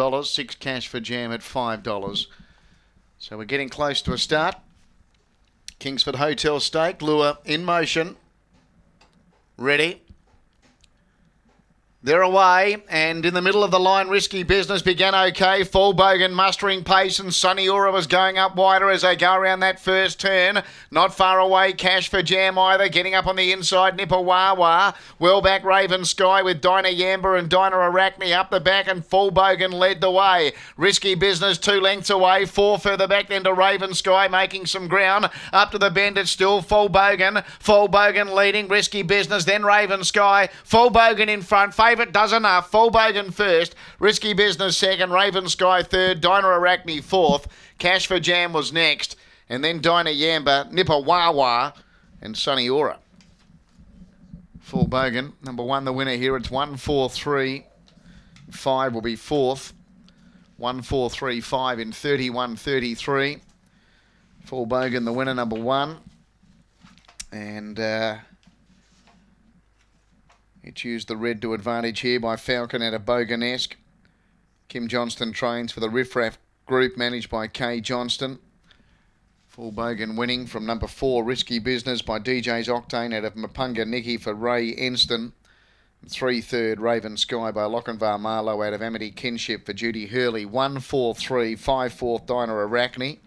dollars. Six cash for Jam at five dollars. So we're getting close to a start. Kingsford Hotel Stake lure in motion. Ready. They're away, and in the middle of the line, risky business began okay. Full Bogan mustering pace, and Sunny Aura was going up wider as they go around that first turn. Not far away, Cash for Jam either. Getting up on the inside, Nippawawa. Well back, Raven Sky with Dinah Yamba and Dinah Arachne up the back, and Full Bogan led the way. Risky business two lengths away, four further back then to Raven Sky, making some ground. Up to the bend, it's still Full Bogan. Full Bogan leading, risky business, then Raven Sky. Full Bogan in front favourite does enough. Bogan first. Risky Business second. Raven Sky third. Dinah Arachne fourth. Cash for Jam was next. And then Dinah Yamba, Nippawawa, and Sunny Aura. Bogan, number one, the winner here. It's one, four, three. Five will be fourth. One, four, three, five in 31 33. Bogan, the winner, number one. And uh, it's used the red to advantage here by Falcon out of Boganesque. Kim Johnston trains for the Riffraff group managed by Kay Johnston. Full Bogan winning from number four, Risky Business by DJ's Octane out of Mapunga Nicky for Ray Enston. Three third, Raven Sky by Lochinvar Marlowe out of Amity Kinship for Judy Hurley. One four three, five fourth, Dinah Arachne.